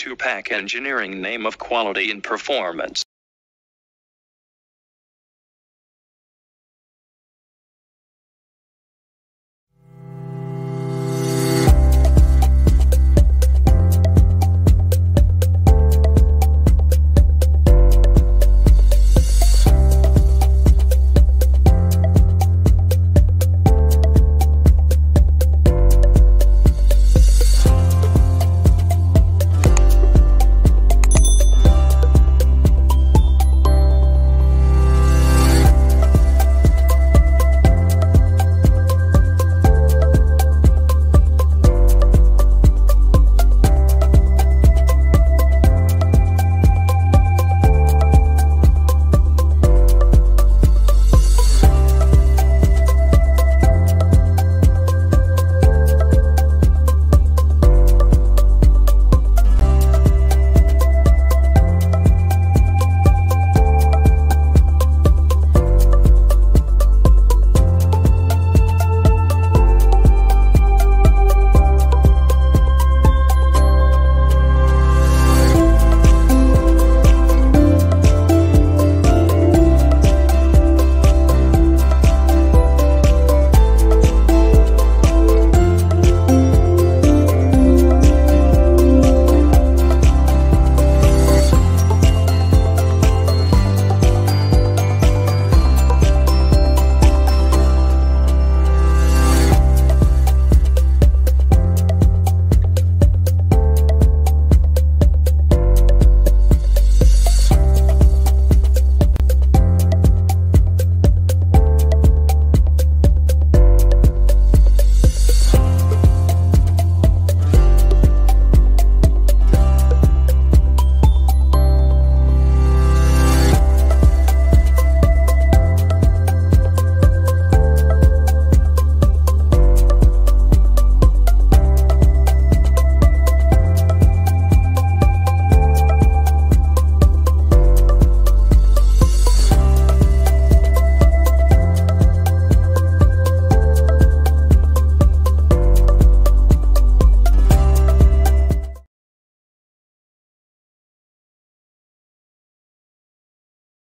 Two-pack Engineering name of quality and performance.